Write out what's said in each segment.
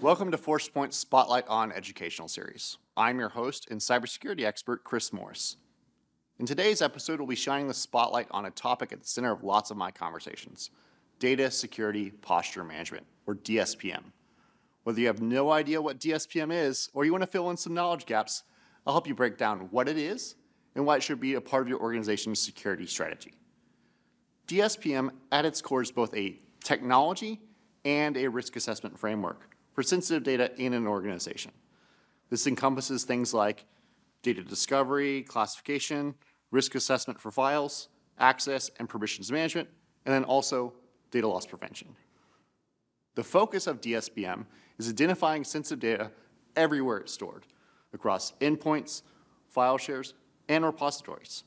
Welcome to Forcepoint's Spotlight on Educational series. I'm your host and cybersecurity expert, Chris Morris. In today's episode, we'll be shining the spotlight on a topic at the center of lots of my conversations data security posture management, or DSPM. Whether you have no idea what DSPM is or you want to fill in some knowledge gaps, I'll help you break down what it is and why it should be a part of your organization's security strategy. DSPM, at its core, is both a technology and a risk assessment framework for sensitive data in an organization. This encompasses things like data discovery, classification, risk assessment for files, access and permissions management, and then also data loss prevention. The focus of DSPM is identifying sensitive data everywhere it's stored, across endpoints, file shares, and repositories.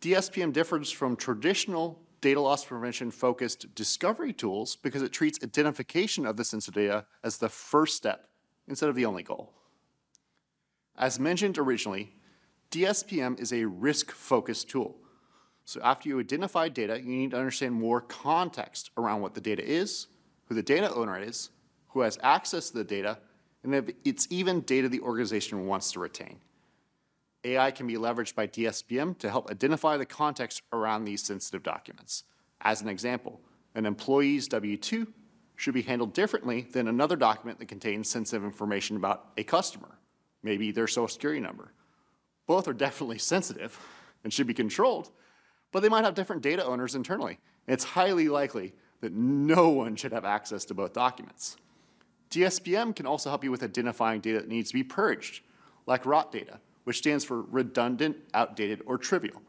DSPM differs from traditional data loss prevention focused discovery tools because it treats identification of the sensitive data as the first step instead of the only goal. As mentioned originally, DSPM is a risk-focused tool. So after you identify data, you need to understand more context around what the data is, who the data owner is, who has access to the data, and if it's even data the organization wants to retain. AI can be leveraged by DSPM to help identify the context around these sensitive documents. As an example, an employee's W-2 should be handled differently than another document that contains sensitive information about a customer, maybe their social security number. Both are definitely sensitive and should be controlled, but they might have different data owners internally. And it's highly likely that no one should have access to both documents. DSPM can also help you with identifying data that needs to be purged, like ROT data, which stands for redundant, outdated, or trivial.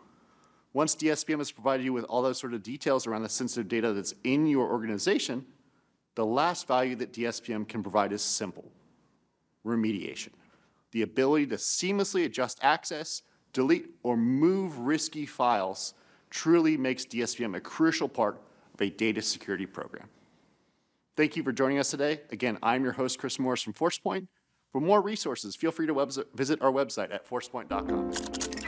Once DSPM has provided you with all those sort of details around the sensitive data that's in your organization, the last value that DSPM can provide is simple, remediation the ability to seamlessly adjust access, delete, or move risky files truly makes DSPM a crucial part of a data security program. Thank you for joining us today. Again, I'm your host, Chris Morris from Forcepoint. For more resources, feel free to visit our website at forcepoint.com.